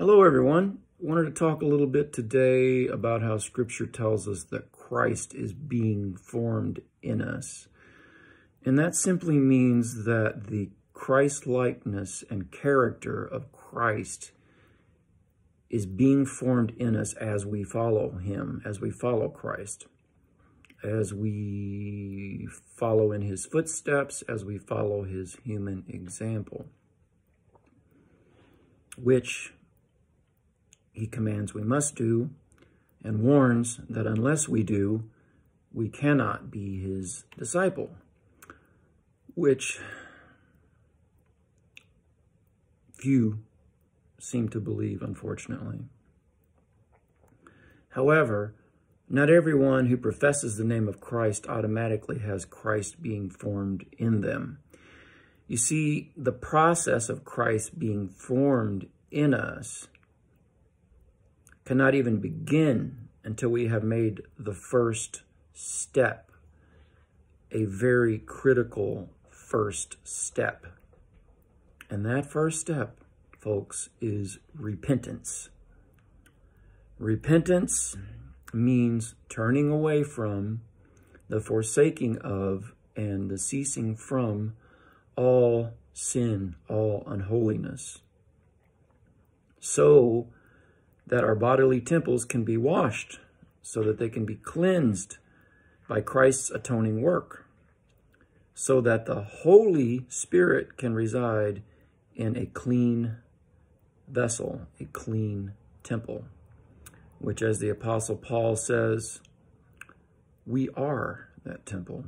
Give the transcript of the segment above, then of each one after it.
Hello, everyone. Wanted to talk a little bit today about how Scripture tells us that Christ is being formed in us. And that simply means that the Christ-likeness and character of Christ is being formed in us as we follow him, as we follow Christ, as we follow in his footsteps, as we follow his human example, which he commands we must do and warns that unless we do, we cannot be his disciple, which few seem to believe, unfortunately. However, not everyone who professes the name of Christ automatically has Christ being formed in them. You see, the process of Christ being formed in us cannot even begin until we have made the first step, a very critical first step. And that first step, folks, is repentance. Repentance means turning away from, the forsaking of, and the ceasing from all sin, all unholiness. So that our bodily temples can be washed so that they can be cleansed by Christ's atoning work, so that the Holy Spirit can reside in a clean vessel, a clean temple, which as the Apostle Paul says, we are that temple.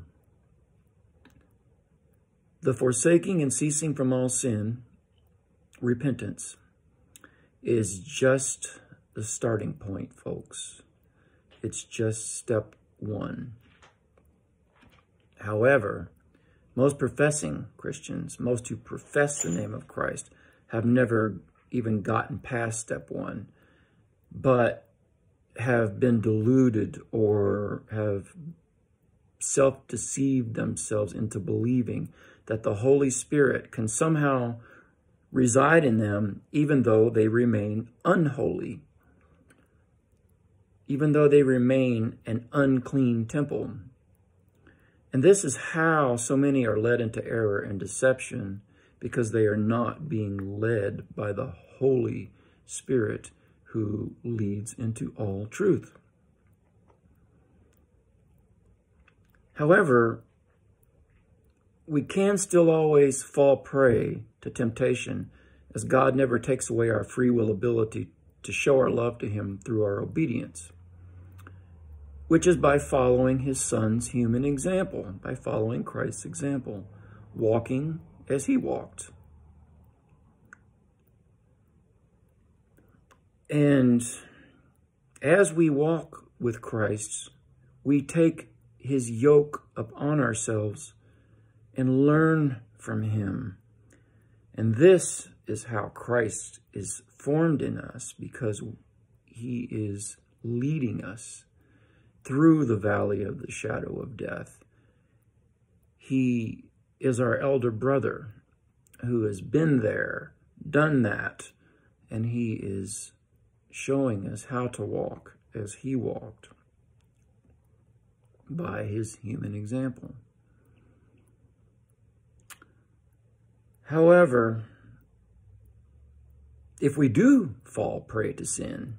The forsaking and ceasing from all sin, repentance, is just the starting point, folks. It's just step one. However, most professing Christians, most who profess the name of Christ, have never even gotten past step one, but have been deluded or have self-deceived themselves into believing that the Holy Spirit can somehow reside in them even though they remain unholy even though they remain an unclean temple. And this is how so many are led into error and deception because they are not being led by the Holy Spirit who leads into all truth. However, we can still always fall prey to temptation as God never takes away our free will ability to show our love to him through our obedience which is by following his son's human example, by following Christ's example, walking as he walked. And as we walk with Christ, we take his yoke upon ourselves and learn from him. And this is how Christ is formed in us because he is leading us through the valley of the shadow of death. He is our elder brother who has been there, done that, and he is showing us how to walk as he walked by his human example. However, if we do fall prey to sin,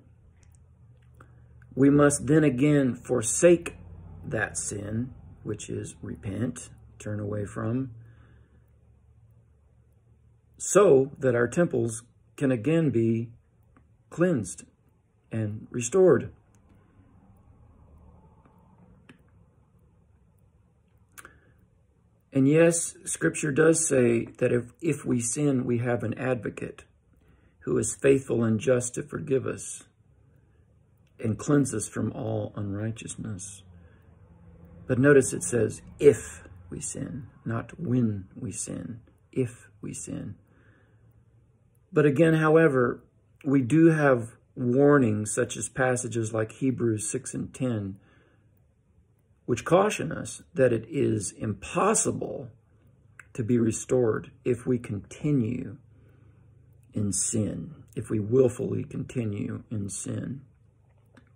we must then again forsake that sin, which is repent, turn away from, so that our temples can again be cleansed and restored. And yes, Scripture does say that if, if we sin, we have an advocate who is faithful and just to forgive us and cleanse us from all unrighteousness. But notice it says, if we sin, not when we sin, if we sin. But again, however, we do have warnings such as passages like Hebrews 6 and 10, which caution us that it is impossible to be restored if we continue in sin, if we willfully continue in sin,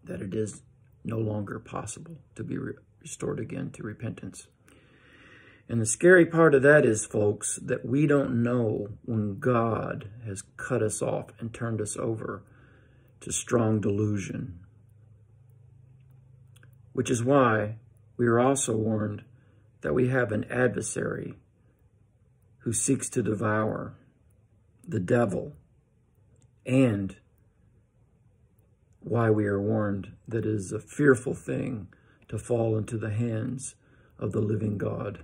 that it is no longer possible to be re restored again to repentance. And the scary part of that is, folks, that we don't know when God has cut us off and turned us over to strong delusion. Which is why we are also warned that we have an adversary who seeks to devour the devil and why we are warned that it is a fearful thing to fall into the hands of the living God.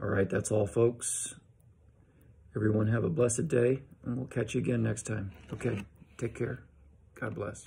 All right, that's all, folks. Everyone have a blessed day, and we'll catch you again next time. Okay, take care. God bless.